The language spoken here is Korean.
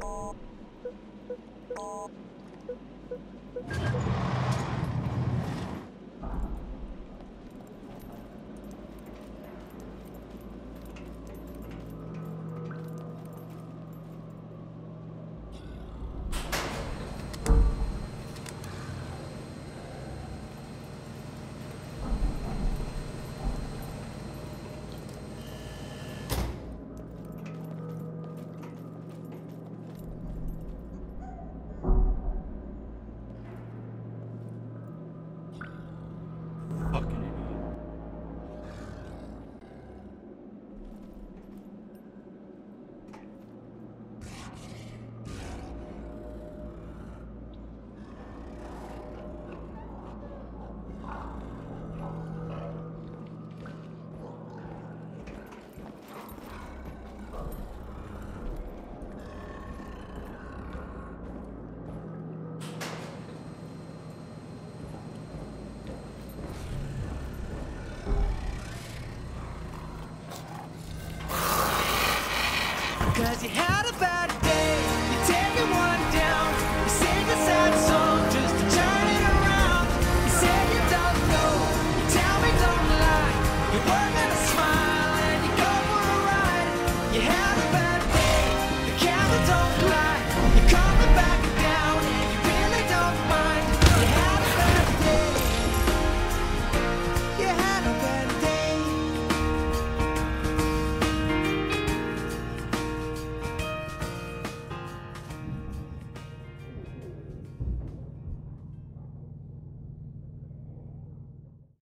Thank you. Cause you had a bad